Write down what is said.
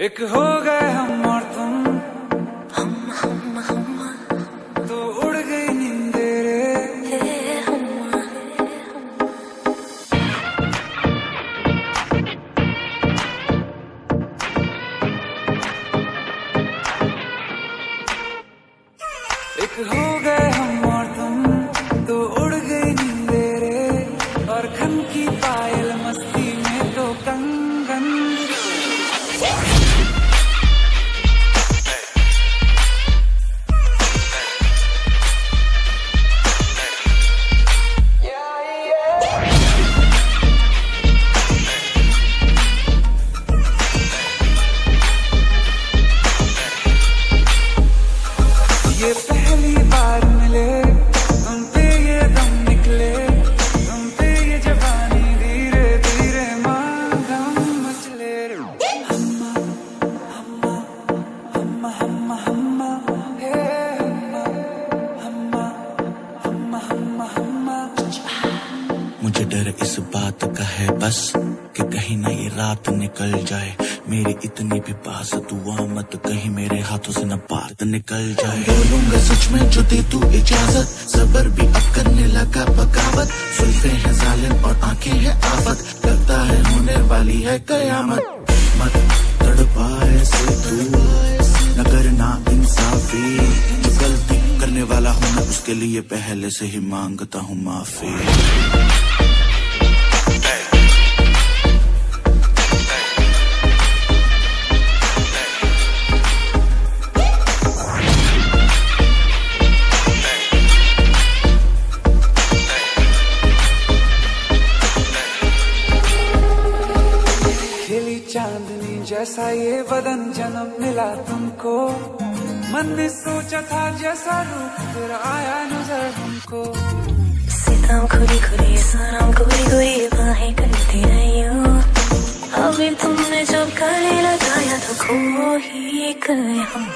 एक हो गए हम और तुम। हम हम हम। तो उड़ गई एक हो गए हम और तुम। तो मुझे डर इस बात का है बस कि कहीं ना ये रात निकल जाए। मेरी इतनी भी पास दुआ मत कहीं मेरे हाथों से न बात निकल जाए। बोलूँगा सच में जो दे तू इजाज़त, सबर भी अब करने लगा बगावत। सुल्फे हैं जालिम और आँखें हैं आफत, लगता है होने वाली है कयामत। मत तड़पाए से तू, न करना इंसाफी। जो गलती करने वाला हूँ, मैं उसके लिए पहले से ही माँगता हूँ माफ़ी। जैसा ये बदन जन्म मिला तुमको। मन ने सोचा था जैसा रूप तेरा आया नज़र हमको। सीता खुली खुली सारा गोरी गोरी बाहें करती हो। अभी तुमने जब गले लगाया तो खो ही गए हम